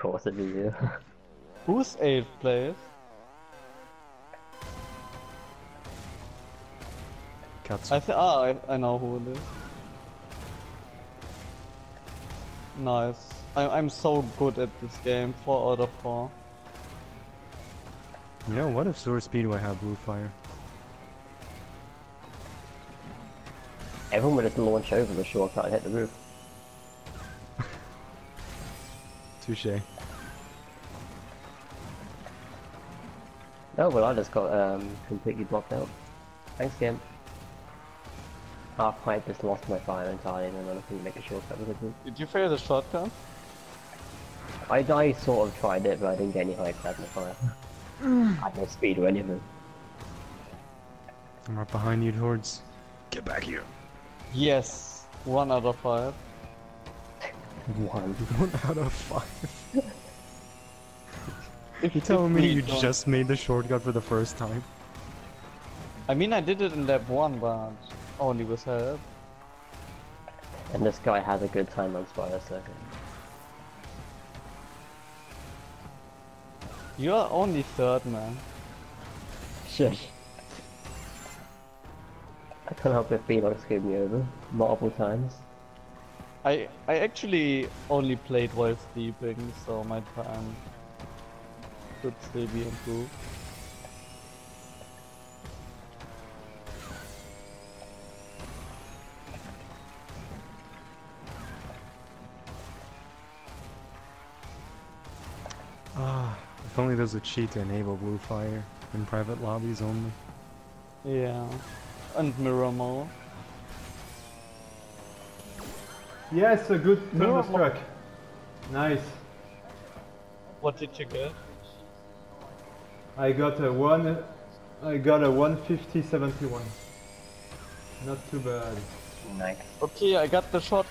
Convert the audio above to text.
course it'd you. Who's 8th place? Katsu. I think ah, I, I know who it is. Nice. I I'm so good at this game. 4 out of 4. You know, what if Sewer Speedway had blue fire? Everyone would just launch over the shortcut and hit the roof. Touche. Oh, well I just got um, completely blocked out. Thanks, Gimp. Half pipe just lost my fire entirely and then I couldn't make a shortcut with it. Did you fail the shotgun? I, I sort of tried it, but I didn't get any high plasma fire. I had no speed or anything. I'm right behind you, Hordes. Get back here. Yes. 1 out of 5. One. One out of five. If You telling me you don't- just made the shortcut for the first time? I mean, I did it in lap 1, but only with help. And this guy has a good time on Spyro Circuit. You are only third, man. Shush. I can't help if Felix screwed me over multiple times. I I actually only played while sleeping, so my time could still be improved. Ah, if only there's a cheat to enable blue fire in private lobbies only. Yeah. And mirror mode. Yes, a good No, thunderstruck. Nice. What did you get? I got a one. I got a 150 71. Not too bad. Nice. Okay, I got the shot